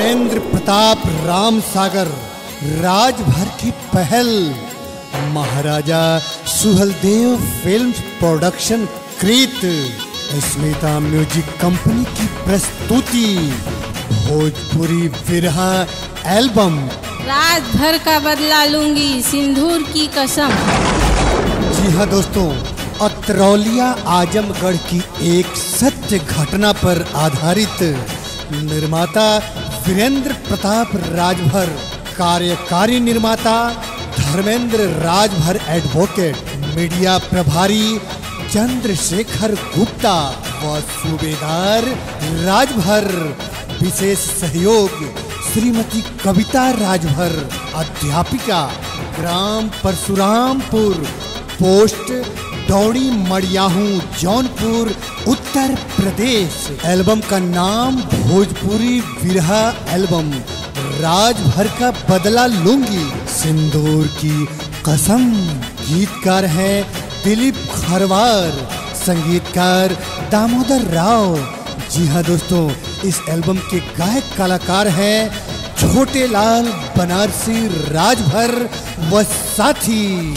वीरेंद्र प्रताप राम सागर राजभर की पहल। महाराजा Suheldev film production कृत स्मिता म्यूज़िक कंपनी की प्रस्तुति भोजपुरी विरहा एल्बम। रात भर का बदला लूँगी सिंदूर की कसम। जी हाँ दोस्तों अतरौलिया आजमगढ़ की एक सत्य घटना पर आधारित निर्माता वीरेंद्र प्रताप राजभर, कार्यकारी निर्माता धर्मेंद्र राजभर एडवोकेट, मीडिया प्रभारी चंद्रशेखर गुप्ता व सूबेदार राजभर, विशेष सहयोग श्रीमती कविता राजभर, अध्यापिका ग्राम परशुरामपुर, पोस्ट दौड़ी मड़ियाहू, जौनपुर, उत्तर प्रदेश। एल्बम का नाम भोजपुरी विरहा एल्बम। राजभर का बदला लूँगी। सिंदूर की कसम, गीतकार है दिलीप खरवार। संगीतकार दामोदर राव। जी हाँ दोस्तों, इस एल्बम के गायक कलाकार हैं छोटे लाल बनारसी, राजभर व साथी।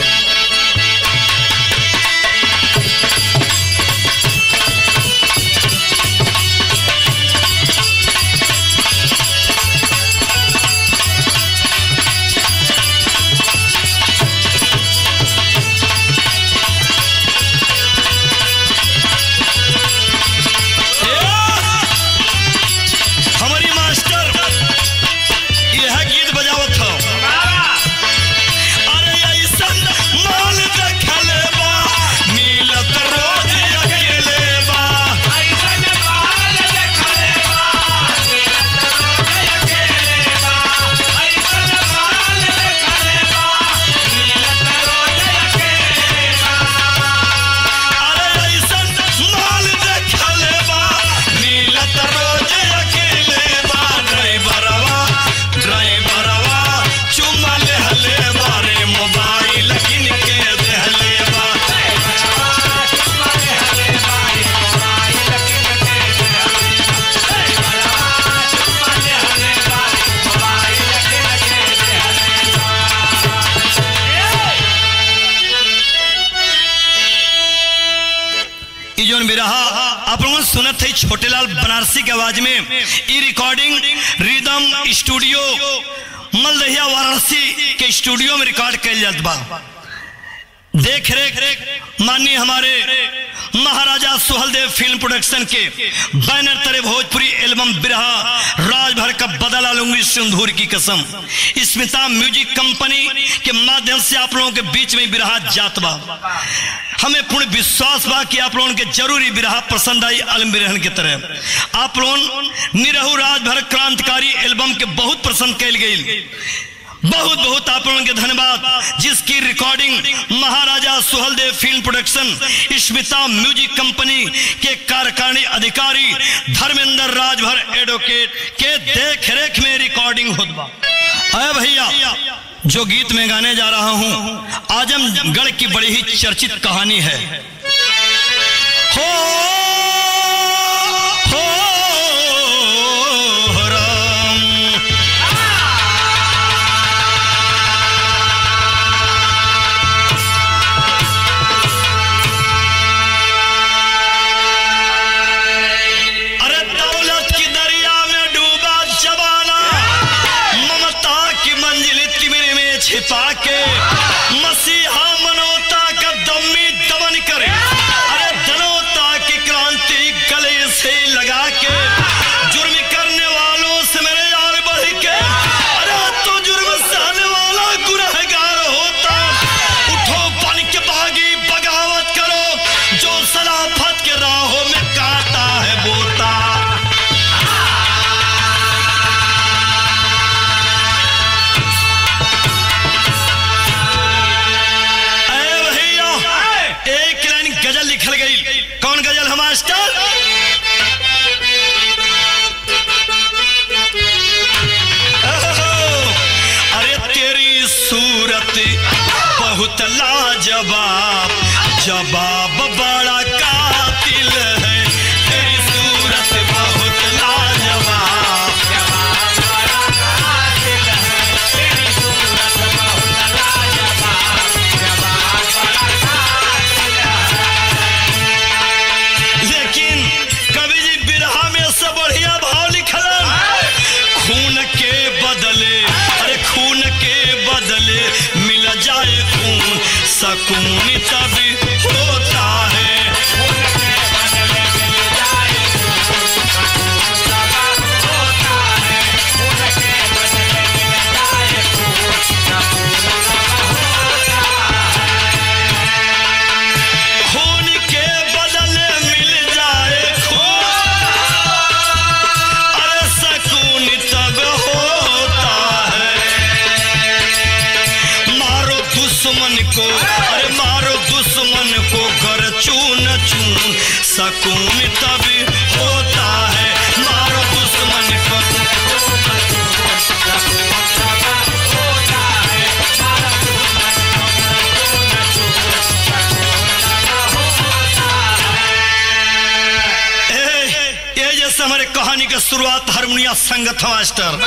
सिंदूर की कसम। स्मिता म्यूज़िक कंपनी के माध्यम से आप लोगों के बीच में बिरहा जात बा। हमें पूर्ण विश्वास बा कि आप लोगों के ज़रूरी बिरहा पसंद आई अलम की तरह। आप लोग निरहु राजभर क्रांतिकारी एल्बम के बहुत पसंद कैल गई बहुत बहुत आप के धन्यवाद। जिसकी recording Maharaja Suheldev film production Smita music company के कार्यकारिणी अधिकारी, धर्मेंद्र राजभर एडवोकेट के देख रेख में रिकॉर्डिंग बा। अरे भैया, जो गीत में गाने जा रहा हूँ आजमगढ़ की बड़ी ही चर्चित कहानी है हो। हो लाजवाब जवाब सकून तब होता है। मारो दुश्मन को। ये जैसे हमारे कहानी की शुरुआत हारमोनिया संगत मास्टर।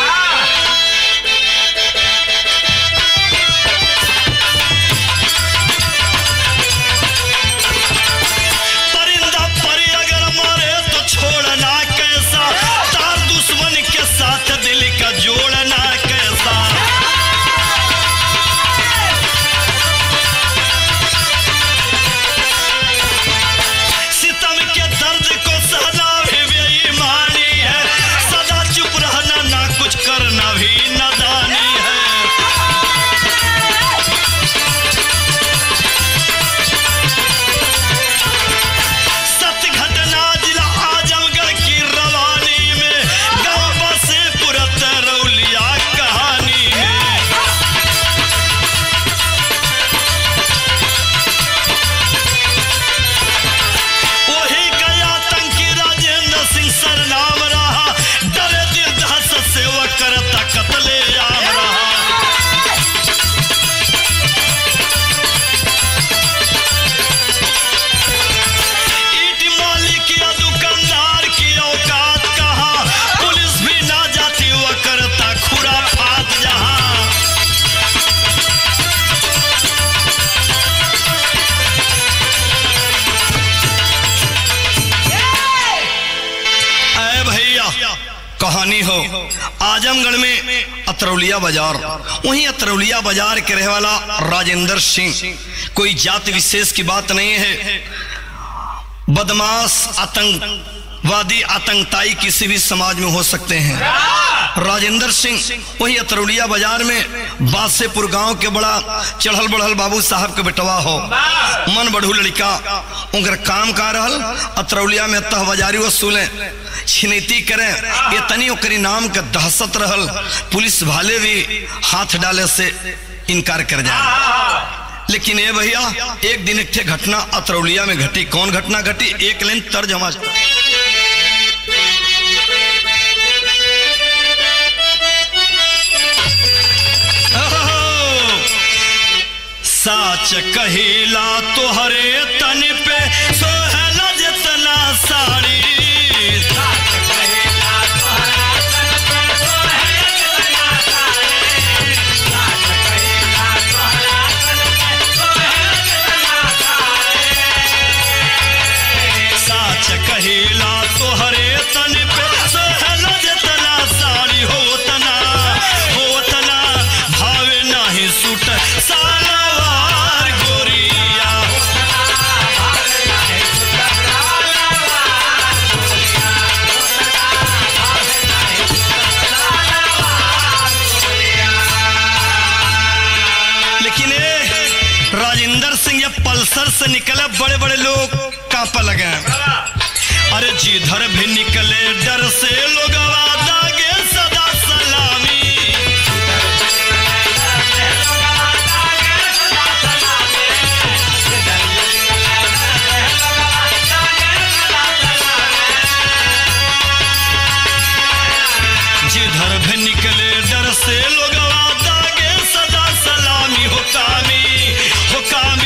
कहानी हो। आजमगढ़ में अतरौलिया बाज़ार। वही अतरौलिया बाज़ार के रह वाला राजेंद्र सिंह। कोई जाति विशेष की बात नहीं है। बदमाश, आतंकवादी, आतंकताई किसी भी समाज में हो सकते हैं। राजेंद्र सिंह, वही अतरौलिया बाज़ार में बादशाहपुर गाँव के बड़ा चढ़ल बढ़ल बाबू साहब के बेटवा हो। मन बढ़ू लड़का उनकर काम का रहल, अतरौलिया में तह बाजारी वसूले। छिनैती करें, ये तनी ओकरी नाम के दहशत रहल। पुलिस भाले भी हाथ डाले से इनकार कर जाए। लेकिन ये भैया, एक दिन एक घटना अतरौलिया में घटी। कौन घटना घटी? एक लाइन तर्जमा ओहो! साच कहिला तोहरे तन पे सोहला जितना साड़ी। से निकले बड़े बड़े लोग कांपा लगे अरे जिधर भी निकले, डर से लोग सदा सलामी। जिधर भी निकले, डर से लोग सदा सलामी हो कामी हो कामी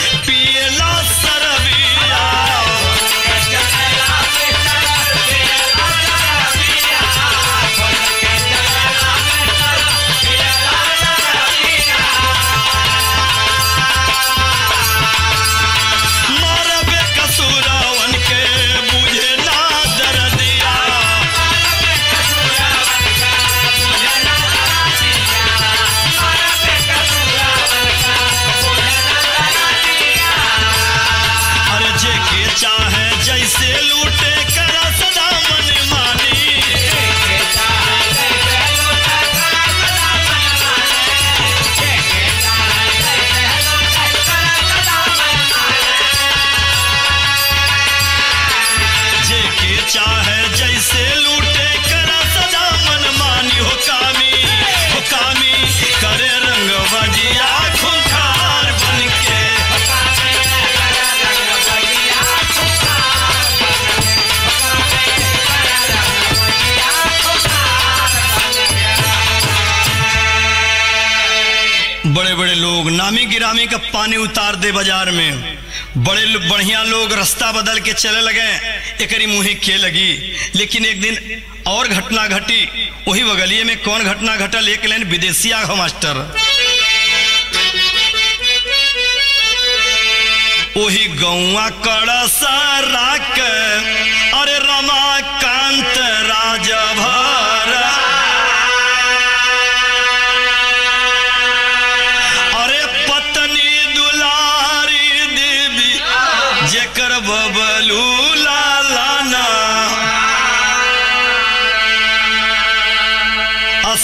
नामी का पानी उतार दे बाज़ार में। बड़े बढ़िया लोग रास्ता बदल के चले लगे, एकरी मुहे के लगी। लेकिन एक दिन और घटना घटी। वही बगलिए में कौन घटना घटल, एक लाइन विदेशी आग मास्टर। वही गौआ कड़सा राक अरे रमाकांत राजभर अरे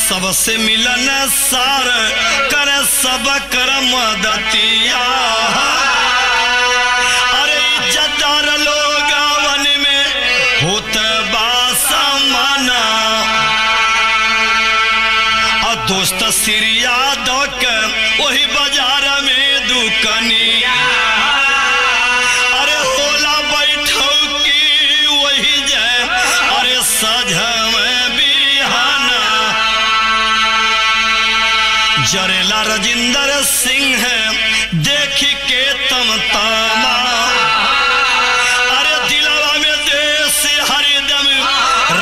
सबसे मिलन सार, कर सब कर मदतिया अरे इज्जतदार लोग में होत बासमाना दोस्त सिरिया दो के वही बाज़ार राजिंदर सिंह देख के तम तमा अरे दिलवा में देश हरिदम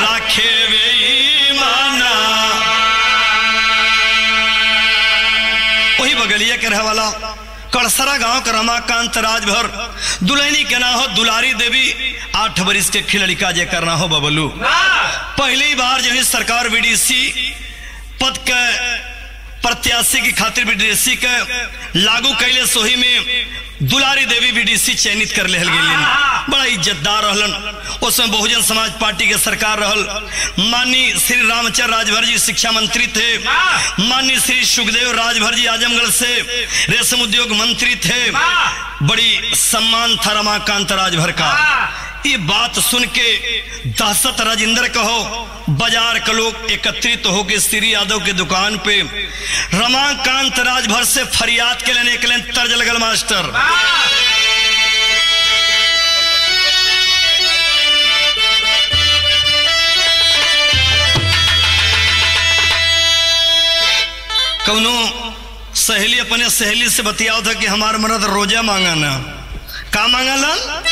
राखे वे ईमाना। वही बगलिया के रहे वाला कड़सरा गाँव का रमाकांत राजभर दुल्हनी के ना हो दुलारी देवी आठ बरिस के खिलड़िका जे करना हो बबलू। पहली बार जो सरकार बीडीसी पद के प्रत्याशी की खातिर बीडीसी के लागू कैले सोही में दुलारी देवी बीडीसी चयनित कर ले गेलिन बड़ा इज्जतदार रहलन। उसमें बहुजन समाज पार्टी के सरकार रहल। माननी श्री रामचंद्र राजभर जी शिक्षा मंत्री थे। माननी श्री सुखदेव राजभर जी आजमगढ़ से रेशम उद्योग मंत्री थे। बड़ी सम्मान था रमाकांत राजभर का। ये बात सुन के दहशत राजेंद्र कहो बाज़ार के लोग एकत्रित होकर श्री यादव के दुकान पे रमाकांत राजभर से फरियाद के लेने के लिए तर्ज लगल मास्टर। कौनो सहेली अपने सहेली से बतियाओ था कि हमार मरद रोजा मांगना। का मांगा अरे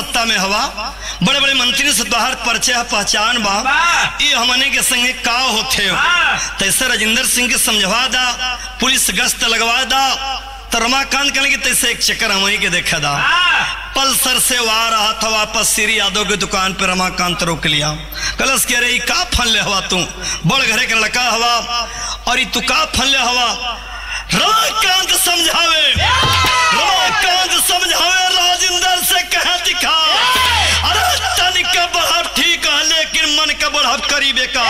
सत्ता में हवा। बड़े बड़े मंत्री से तोहार परिचय पहचान बा। ये हमने के संगे का होथे तैसे राजेंद्र सिंह के समझवा दा पुलिस गश्त लगवा दा तो रमाकांत कहने की तैसे एक चक्कर हम के देखा दा। पल्सर से वो रहा था वापस श्री यादव की दुकान पे रमाकांत रोक लिया। कलश कह रही का फन ले हवा तू? बड़ घरे का लड़का हवा और तू का फन ले हवा? रमाकांत समझावे। रमाकांत समझावे राजेंद्र से कह दिखा। अरे तन का बढ़ाव ठीक है लेकिन मन का बढ़ाव करीबे का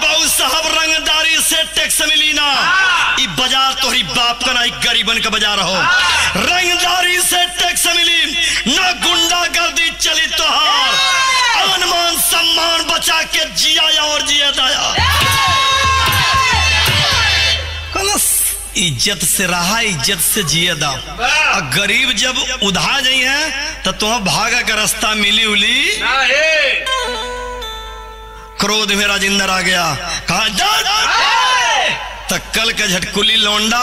बाबू साहब रंगदारी से टैक्स मिली ना। ई बाज़ार तोहरी बाप का ना गरीबन का बाज़ार हो। रंगदारी से टैक्स मिली ना गुंडागर्दी चली इज़्ज़त से रहा इज़्ज़त से जिए दा गरीब जब उधा जाई है तो तुम्हें भागा का रास्ता मिली उली। क्रोध में राजेंद्र आ गया। कहा जा तक्कल का झटकुली लौंडा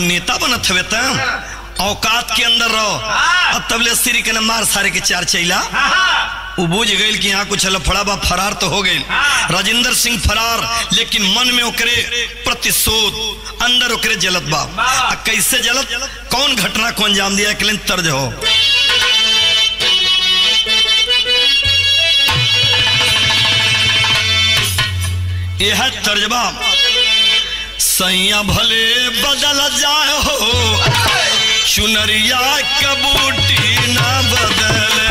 नेता बनत हवे त। औकात के अंदर रहो। अब तबले सिरी के न मार सारे के चार चैला। वो बुझ गई कि यहाँ कुछ लफड़ा बा फरार तो हो गई राजेंद्र सिंह फरार लेकिन मन में ओकरे प्रतिशोध अंदर ओकरे जलत बा। आ कैसे जलत? कौन घटना को अंजाम दिया? के लिए तर्ज हो। यह तर्जबा सैया भले बदल जाए हो चुनरिया कबूटी ना बदले।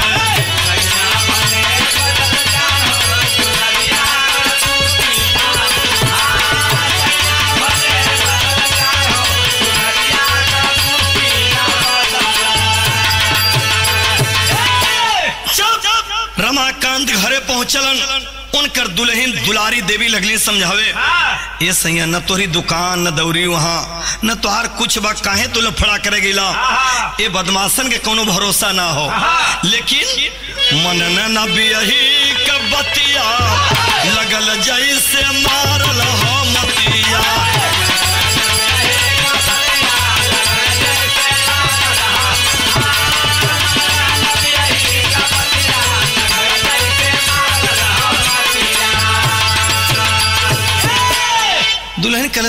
रमाकांत घरे पहुंचलन। उनकर दुल्हन दुलारी देवी लगली समझावे। ये सैया न तोरी दुकान, न दौरी वहाँ, न तोहार कुछ बा, काहे तो लफड़ा करे गिला ये बदमाशन के कोनो भरोसा ना हो। लेकिन मन न बियही कबतिया बतिया, लगल जैसे मारल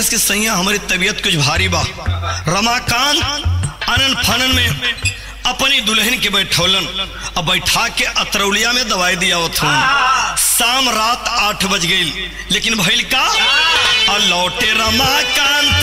कलश के सैया हमारी तबीयत कुछ भारी बा। रमाकांत अनन फनन में अपनी दुल्हन के बैठौलन। अब बैठा के अतरौलिया में दवाई दिया शाम रात आठ बज गई। लेकिन भैल का? और लौटे रमाकांत।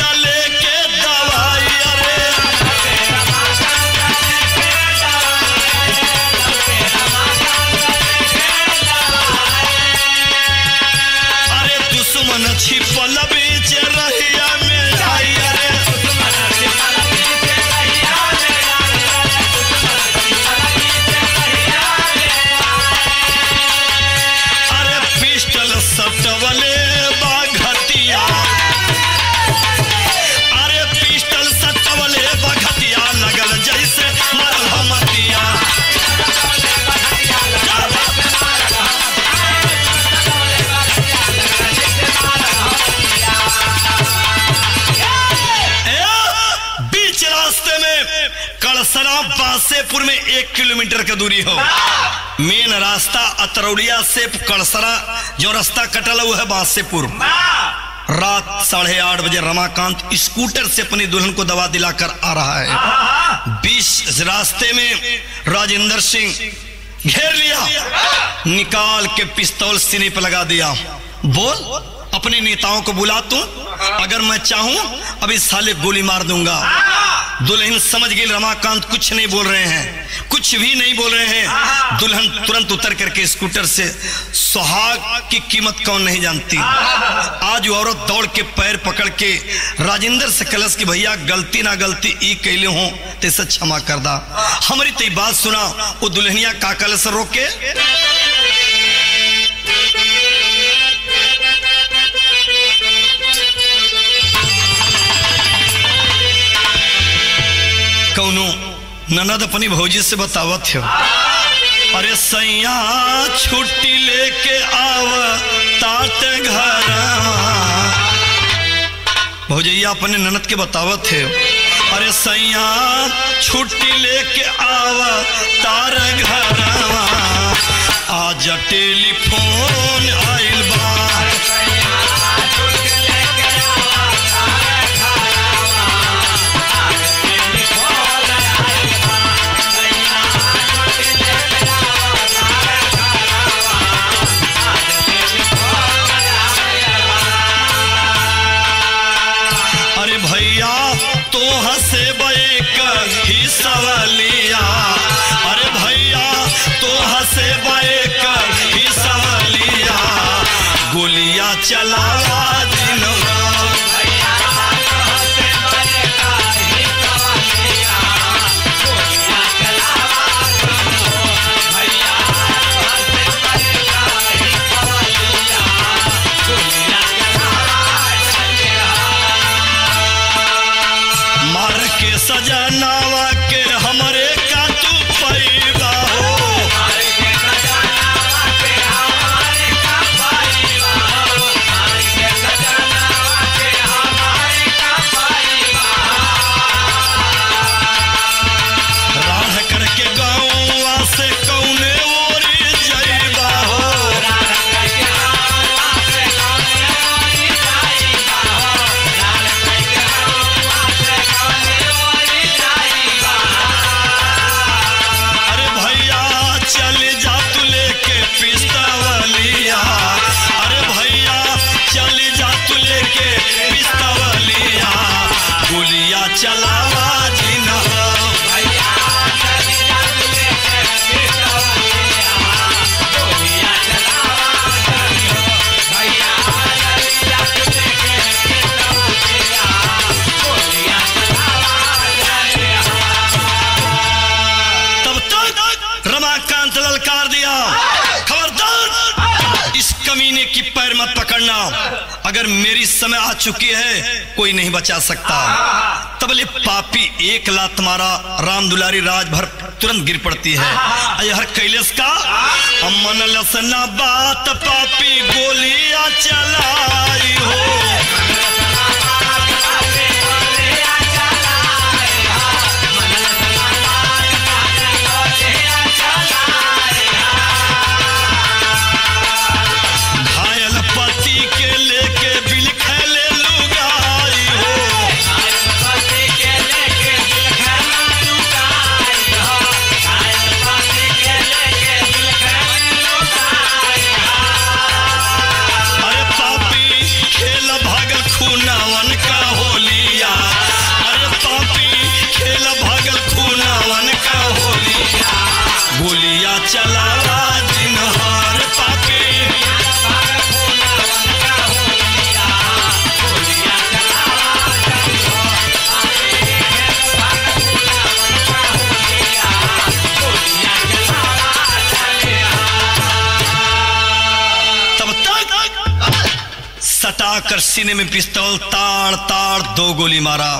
बासेपुर में एक किलोमीटर की दूरी हो। मेन रास्ता अतरौलिया से कड़सरा, जो रास्ता कटल हुआ है बासेपुर। रात साढ़े आठ बजे रमाकांत स्कूटर से अपनी दुल्हन को दवा दिलाकर आ रहा है। बीस रास्ते में राजेंद्र सिंह घेर लिया। निकाल के पिस्तौल सीने पर लगा दिया। बोल अपने नेताओं को बुला तू। अगर मैं चाहूँ अब इस साले गोली मार दूँगा। दुल्हन समझ गई, रमाकांत कुछ नहीं बोल रहे हैं। कुछ भी नहीं बोल रहे हैं। दुल्हन तुरंत उतर करके स्कूटर से, सुहाग की कीमत कौन नहीं जानती? आज वो औरत दौड़ के पैर पकड़ के, राजेंद्र से कलश की भैया, गलती ना गलती, ई कैले हो, तैसे क्षमा कर दा। हमारी तो बात सुना, वो दुल्हनिया का कलश रोके? कौनो? ननद अपनी भौजी से बतावत हो अरे सैया, छुट्टी लेके आव, तात घर। भौजैया अपने ननद के बतावत है अरे सैया, छुट्टी लेके आवा, तार घरवा आज टेलीफोन आइल बा। तो हंसे बैक ही सवालिया। अरे भैया तो हंसे बैक ही सवालिया। गोलियाँ चलावा कमीने की पैर मत पकड़ना। अगर मेरी समय आ चुकी है, कोई नहीं बचा सकता। तबले पापी एक लात मारा, राम दुलारी राज भर तुरंत गिर पड़ती है। हर कैलेश का, अमन लसना बात, पापी गोलियाँ चलाई हो। सटाकर सीने में पिस्तौल ताड़ ताड़ दो गोली मारा।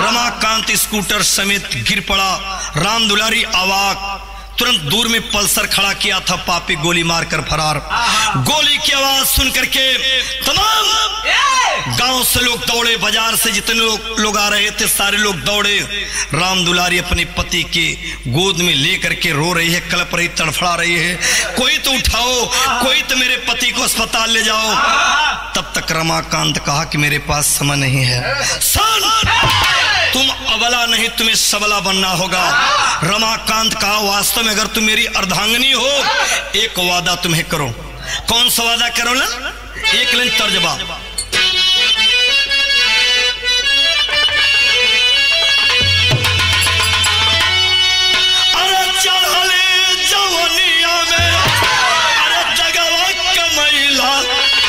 रमाकांत स्कूटर समेत गिर पड़ा। राम दुलारी आवाक तुरंत दूर में पल्सर खड़ा किया था पापी गोली मारकर फरार। गोली की आवाज़ सुन करके तमाम गाँव से लोग दौड़े बाज़ार से जितने लोग लोग आ रहे थे सारे लोग दौड़े। राम दुलारी अपने पति के गोद में लेकर के रो रही है कलप रही तड़फड़ा रही है। कोई तो उठाओ कोई तो मेरे पति को अस्पताल ले जाओ। तब तक रमाकांत कहा कि मेरे पास समय नहीं है। सुन तुम अबला नहीं, तुम्हें सबला बनना होगा। रमाकांत कहा वास्तव में अगर तुम मेरी अर्धांगनी हो, एक वादा तुम्हें करो। कौन सा वादा करो ना? एक लाइन तर्जबा।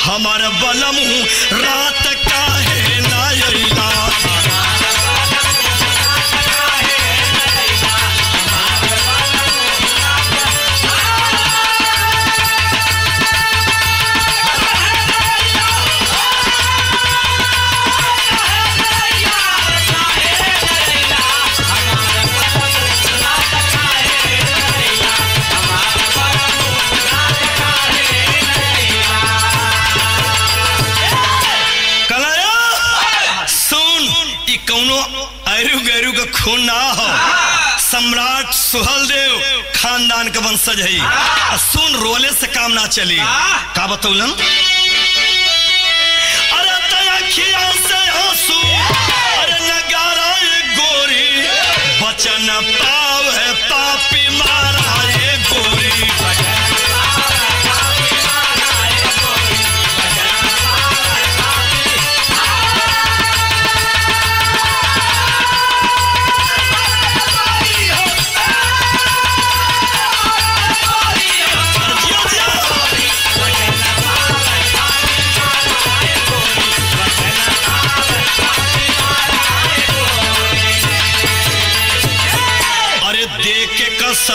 हमार बलम रात खून ना हो। सम्राट सुहल देव खानदान का वंशज है सुन रोले से काम ना चली। का बचन पाव है पापी मारा ये गोरी।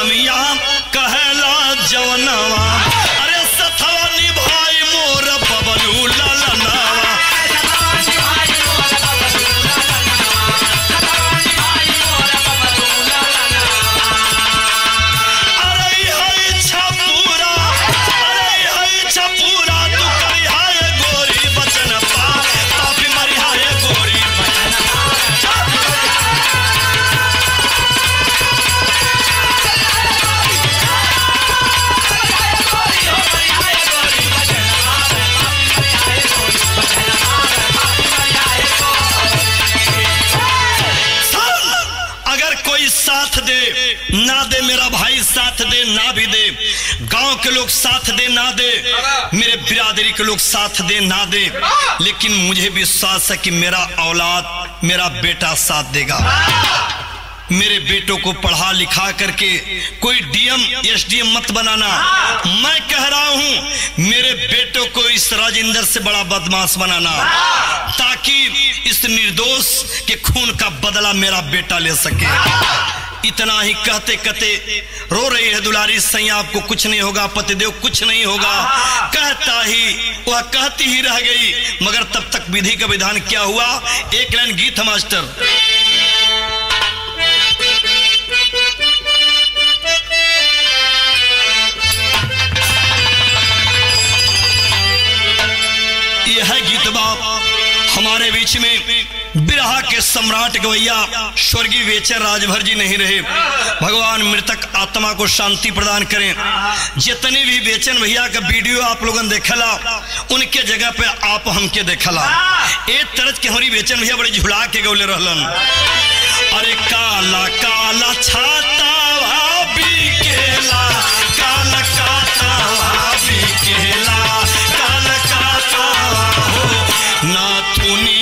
के कहला जवनवा दे, ना भी दे। गाँव के लोग साथ दे, ना दे। मेरे बिरादरी के लोग साथ दे, ना दे। लेकिन मुझे विश्वास है कि मेरा औलाद, मेरा बेटा साथ देगा। मेरे बेटों को पढ़ा लिखा करके कोई डीएम, एसडीएम मत बनाना। मैं कह रहा हूँ, मेरे बेटों को इस राजेंद्र से बड़ा बदमाश बनाना। ताकि इस निर्दोष के खून का बदला मेरा बेटा ले सके। इतना ही कहते कहते रो रही है दुलारी सैया आपको कुछ नहीं होगा पतिदेव कुछ नहीं होगा। कहता ही वह कहती ही रह गई मगर तब तक विधि का विधान क्या हुआ? एक लाइन गीत मास्टर। यह है गीत बाप हमारे बीच में बिरहा के सम्राट गवैया, स्वर्गीय वेचर राजभर जी नहीं रहे। भगवान मृतक आत्मा को शांति प्रदान करें। जितने भी बेचन भैया का वीडियो आप लोगन देखला, उनके जगह पे आप हमके देखला। एक तरह के हमारी बेचन भैया बड़े झुला के गौले रहलन। अरे काला काला छाता काला बिकेला काला काता हो नाथुनी बिकेला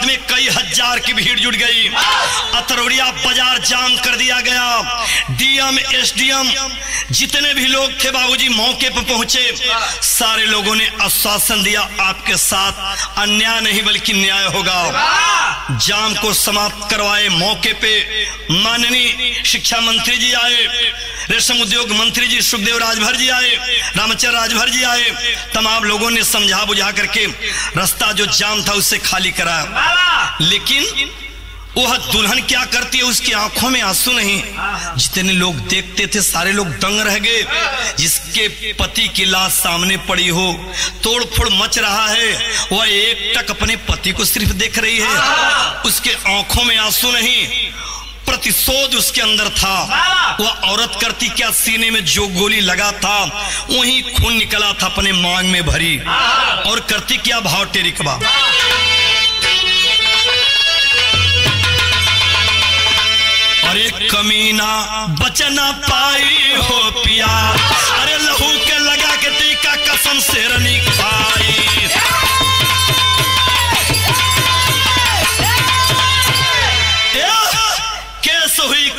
रात में कई हज़ार की भीड़ जुट गई। अतरौड़िया बाज़ार जाम कर दिया गया। डीएम, एसडीएम जितने भी लोग थे बाबूजी मौके पर पहुँचे, सारे लोगों ने आश्वासन दिया, आपके साथ अन्याय नहीं बल्कि न्याय होगा। जाम को समाप्त करवाए मौके पे माननीय शिक्षा मंत्री जी आए, रेशम उद्योग मंत्री जी सुखदेव राजभर जी आए रामचंद्र राजभर जी आए, तमाम लोगों ने समझा बुझा करके रास्ता जो जाम था उससे खाली कराया लेकिन वह दुल्हन क्या करती है, उसकी आँखों में आँसू नहीं। जितने लोग देखते थे, सारे लोग दंग रह गए। जिसके पति की लाश सामने पड़ी हो तोड़ फोड़ मच रहा है। वह एक टक अपने पति को सिर्फ़ देख रही है। उसके आँखों में आँसू नहीं, प्रतिशोध उसके अंदर था। वह औरत करती क्या, सीने में जो गोली लगा था, वही खून निकला था अपने मांग में भरी। और करती क्या, भाव टेरी टेरिकबा अरे कमीना बचना पाई हो पिया। अरे लहू के लगा के टीका कसम से रनी खाई।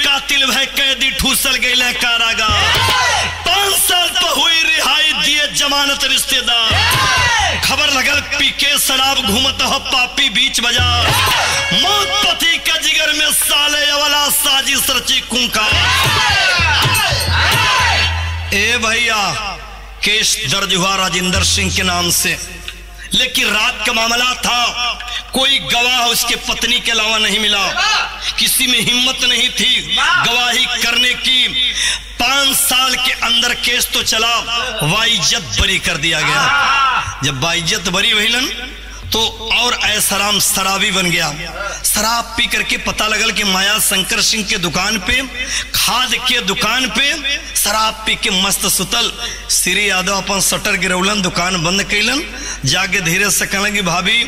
कातिल भय, कैदी ठूसल गई कारागार। पाँच साल हुई रिहाई दिए जमानत रिश्तेदार। खबर लगल पीके शराब घूमत हो पापी बीच बाज़ार। मौत पति केस दर्ज हुआ राजेंद्र सिंह के नाम से। लेकिन रात का मामला था, कोई गवाह उसके पत्नी के अलावा नहीं मिला। किसी में हिम्मत नहीं थी गवाही करने की। पाँच साल के अंदर केस तो चला, वाइजत बरी कर दिया गया। जब वाइजत बरी भइलन तो और ऐसराम शराबी बन गया। शराब पी करके पता लगल कि माया शंकर सिंह के दुकान पे, खाद के दुकान पे शराब पी के मस्त सुतल। श्री यादव अपन शटर गिरौलन दुकान बंद कैलन। जाके धीरे से कहलन कि भाभी,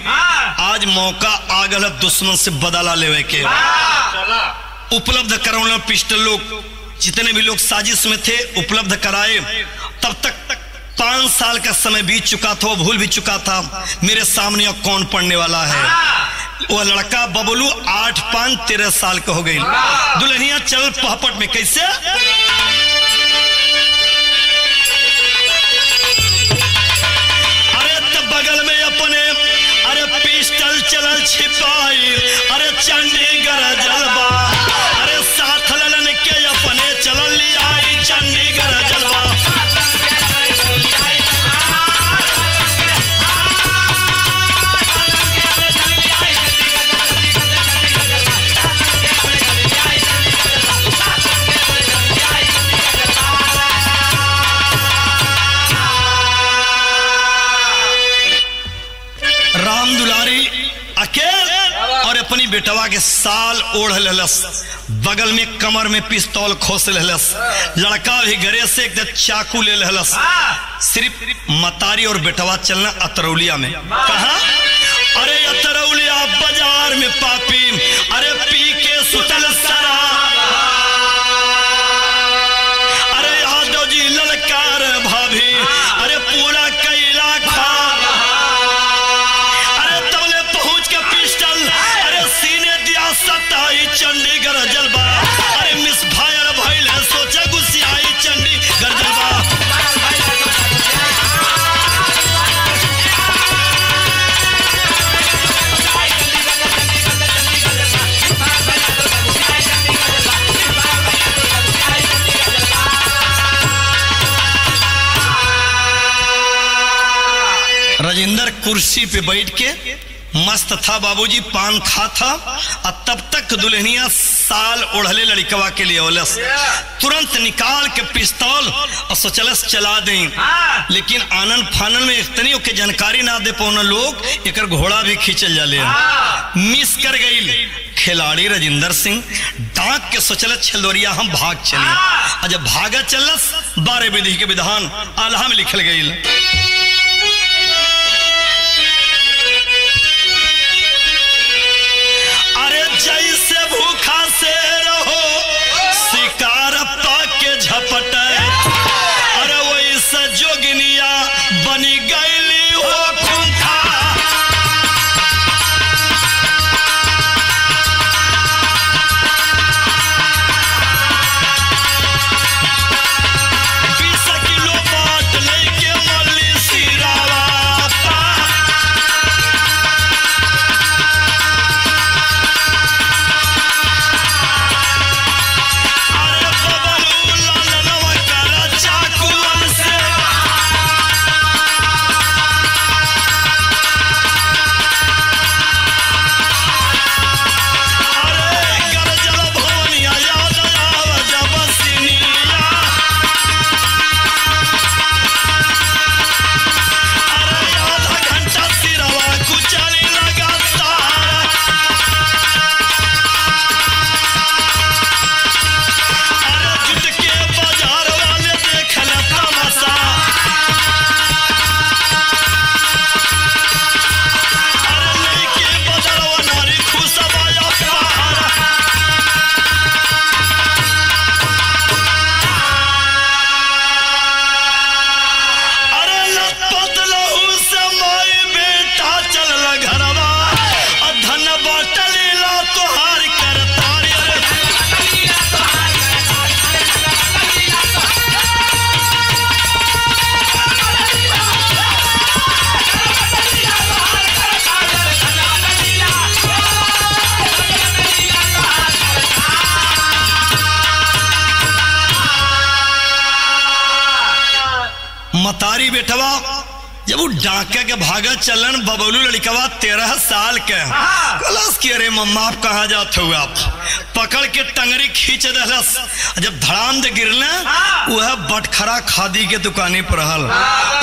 आज मौका आ गल दुश्मन से बदला लेवे के। उपलब्ध करौलन पिस्टल लोग, जितने भी लोग साजिश में थे, उपलब्ध कराए। तब तक पाँच साल का समय बीत चुका था, वो भूल भी चुका था, मेरे सामने अब कौन पढ़ने वाला है? वो लड़का बबलू आठ पाँच तेरह साल का हो गई। दुल्हनिया चल पहपट में, कैसे? अरे तब बगल में अपने, अरे पिस्टल चलल छिपाई, अरे चंडीगढ़ जलवा अरे साथ ललन के अपने चलल। बेटवा के साल ओढ़ लेलस, बगल में कमर में पिस्तौल खोस लेलस, लड़का भी घरे से एक चाकू ले लेलस। सिर्फ़ मतारी और बेटवा चलना अतरौलिया में। कहा? अरे अतरौलिया बाज़ार में पापी, अरे पी के सुतल सरा। चंडीगढ़ जलवा। अरे मिस फायर भइल है, सोचा गुस्सियाई चंडीगढ़ जलवा। राजेंद्र कुर्सी पे बैठ के मस्त था बाबूजी, पान खा था, और तब तक दुल्हनिया साल ओढ़ले लड़कवा के लिए ओलस। तुरंत निकाल के पिस्तौल और सोचलस चला दे। लेकिन आनंद फानन में इतनी के जानकारी ना दे पौना लोग एक घोड़ा भी खींचल जाले मिस कर गई खिलाड़ी राजेंद्र सिंह। डाक के सोचल छलोरिया, हम भाग चले। जब भागा चलस बारह विधि के विधान आल्हा में लिखल गई बनी बेटवा जब वो डाके के भागा चलन बबलू लड़कवा तेरह साल के कलस की अरे मम्मा आप कहाँ जाते हो आप? पकड़ के टंगरी खींच दहलस जब धड़ाम दे गिरले वह बटखरा खादी के दुकाने पर रहल।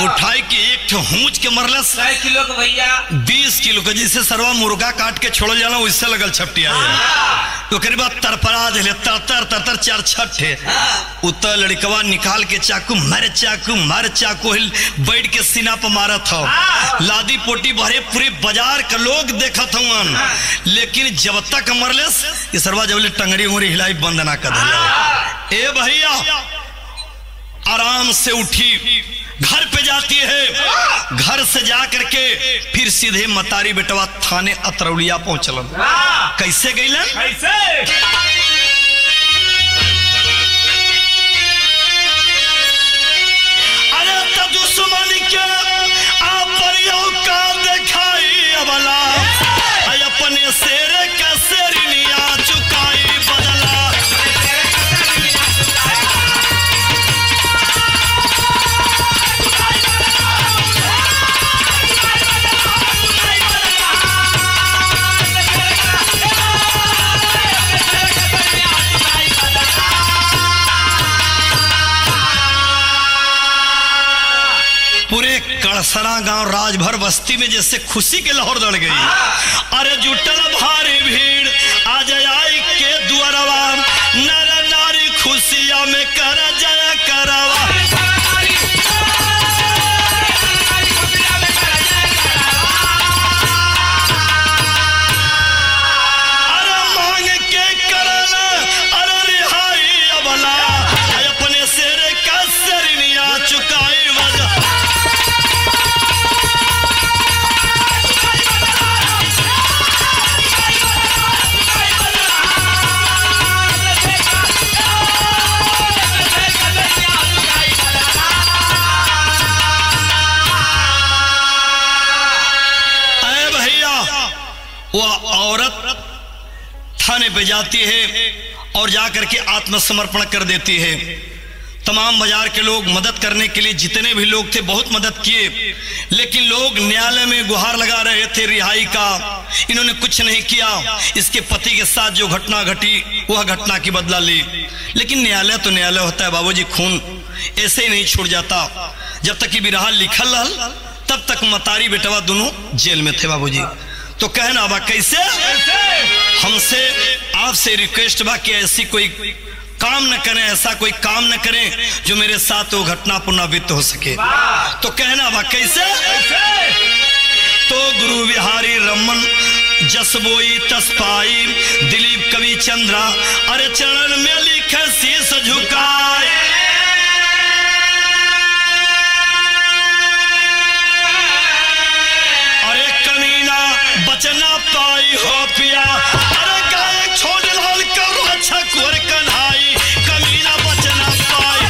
उठाई के एक हूच के मरलस किलो के भैया। बीस किलो के जिससे सरवा मुर्गा काट के छोड़ जाला उससे लगल छपटिया। तो करीब तरपरा दिले तरतर तरतर चार छठे उतर लड़कवा निकाल के चाकू, मारे चाकू मारे चाकू हिल, बैठ के सीना पर मारत हो लादी पोटी भरे पूरे बाज़ार के लोग देखत हवन लेकिन जब तक मरलेस ये सरवा जब टंगरी उंगरी हिलाई बंद ना कर ए भैया, आराम से उठी। घर पे जाती है। घर से जा करके फिर सीधे मतारी बेटवा थाने अतरौलिया पहुंचलन। कैसे गईलन? कैसे? कड़सरा गाँव राजभर बस्ती में जैसे खुशी के लाहौर दड़ गई। अरे जुटल भारी भीड़, आज आई के दुआरवा। नर नारी खुशिया में कर जया करवा। पे जाती है और जा करके आत्मसमर्पण कर देती है। तमाम बाज़ार के लोग मदद करने के लिए जितने भी लोग थे बहुत मदद किए। लेकिन लोग न्यायालय में गुहार लगा रहे थे रिहाई का। इन्होंने कुछ नहीं किया। इसके पति के साथ जो घटना घटी, वह घटना की बदला ली। लेकिन न्यायालय तो न्यायालय होता है बाबूजी, खून ऐसे ही नहीं छूट जाता। जब तक कि बिरहा लिखल रहा तब तक मतारी बेटवा दोनों जेल में थे बाबूजी। तो कहना बा कैसे? हमसे आपसे रिक्वेस्ट बा कि ऐसी कोई काम न करें, ऐसा कोई काम न करें जो मेरे साथ वो घटना पुनरावृत्त हो सके। तो कहना बा कैसे? तो गुरु बिहारी रमन जसबोई तस्पाई दिलीप कवि चंद्रा, अरे चरण में लिखे शीस झुकाए। बचना पाई हो पिया। अरे गाय छोड़ लाल करो अच्छा कुर कन्हाई। कमीना बचना पाई।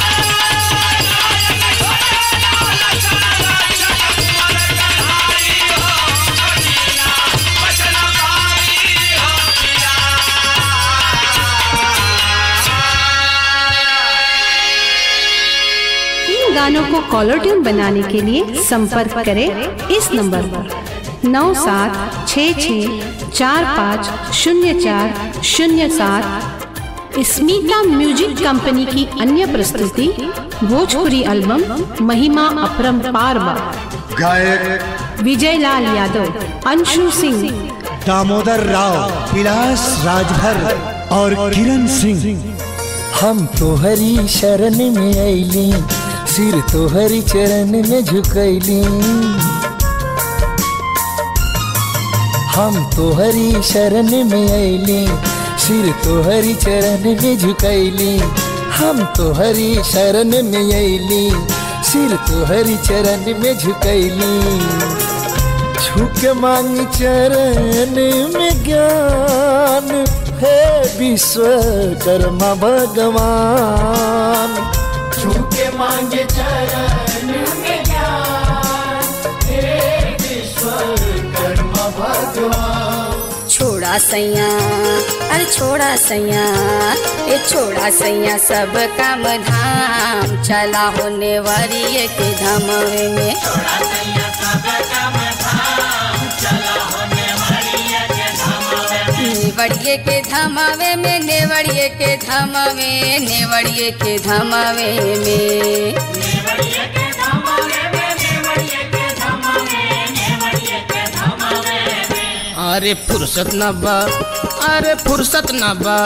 इन गानों को कॉलर ट्यून बनाने के लिए संपर्क करें इस नंबर पर। नौ सात छ छ चार पाँच शून्य चार शून्य सात। स्मिता म्यूज़िक कंपनी की अन्य प्रस्तुति भोजपुरी एल्बम महिमा अपरंपार गायक विजय लाल यादव अंशु सिंह। दामोदर राव विलास राजभर और किरण सिंह। हम तोहरी शरण में अली सिर तोहरी चरण में झुकैली हम तोहरी शरण में अली सिर तोहरी चरण में झुकैली। हम तोहरी शरण में अली सिर तोहरी चरण में झुकैली। झुक मांग चरण में ज्ञान हे विश्वकर्मा भगवान। झुके मांगे चरण छोड़ा सैया। अरे छोड़ा सैया ए छोड़ा सैया सब काम धाम। चला होने वरिये के धमवे में। नेवड़िए के धमावे में नेवड़िए के धमावे नेवड़िए के धमावे में। अरे फुर्सत न बा अरे फुर्सत न बा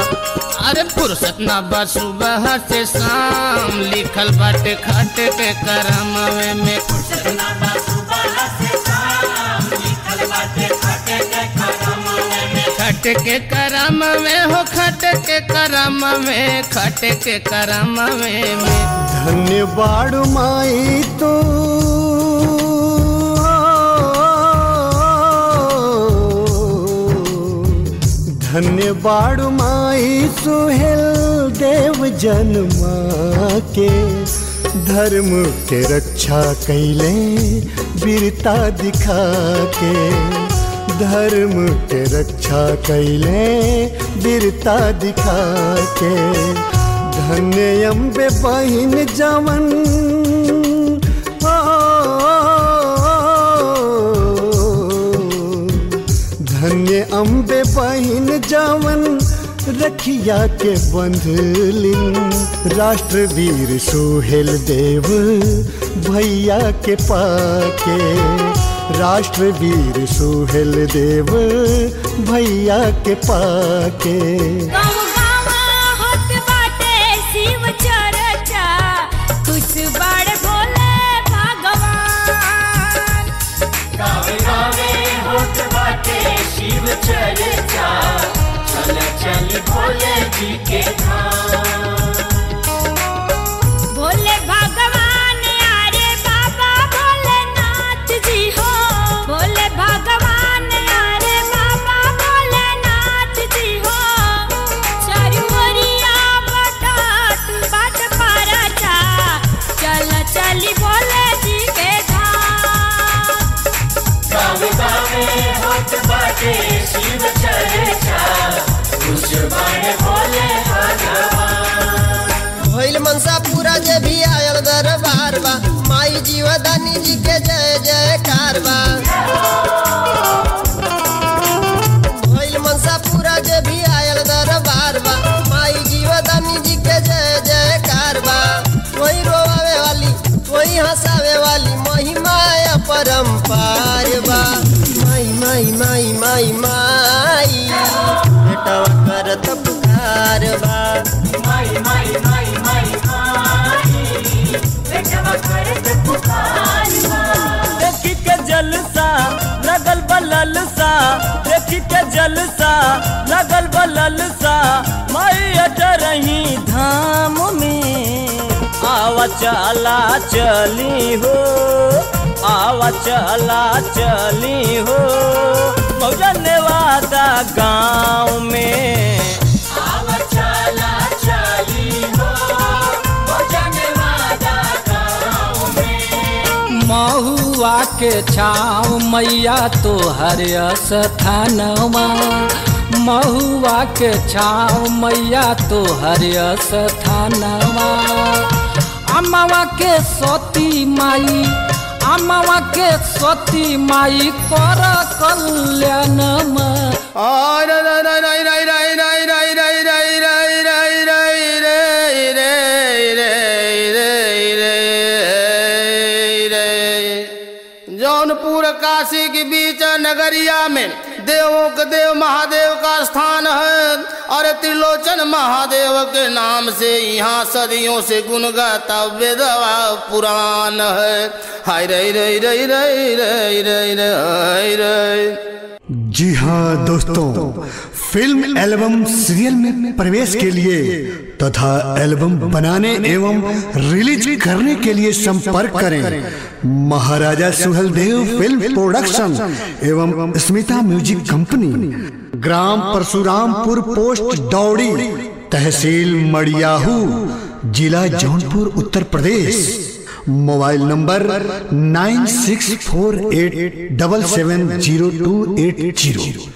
अरे फुर्सत न बा। सुबह से शाम लिखल बाटे खट के करमवे में। खट के करम में। हो खट के करम में खट के करम में। धन्यवाद माई तो। बाड़ माई सुहेल देव जन्मा के। धर्म के रक्षा कैले वीरता दिखा के। धर्म के रक्षा कैले वीरता दिखा के। धन्य अम्बे बहिन जवन धन्य अम्बे बहिन जावन, रखिया के बंधलिन राष्ट्रवीर सोहेल देव, भैया के पाके। राष्ट्रवीर सोहेल देव, भैया के पाके। चल जा। चल चल भोले जी के धाम। देखी के जलसा लगल देखी लगल माई अटरही धाम में चला चली हो आवा चला चली हो। मौजन वादा गाँव में। महुआ के छाव मैया तो हर स्थानवा महुआ के छाव मैया तो हर स्थानवा अमवा के सती माई अमवा के सती माई कर कल्याण जौनपुर काशी के बीच नगरिया में देवों के देव महादेव का स्थान है। और त्रिलोचन महादेव के नाम से यहाँ सदियों से गुण गाता वेदवा पुराण है। हाय रे रे रे रे रे रे रे रे। जी हाँ दोस्तों फ़िल्म एल्बम सीरियल में प्रवेश के लिए तथा एल्बम बनाने एवं रिलीज़ करने के लिए संपर्क करें। महाराजा सुहलदेव फ़िल्म प्रोडक्शन एवं स्मिता म्यूज़िक कंपनी ग्राम परशुरामपुर पोस्ट दौड़ी, तहसील मड़ियाहू, जिला Jaunpur, Uttar Pradesh. Mobile number nine six four eight double seven zero two eight zero.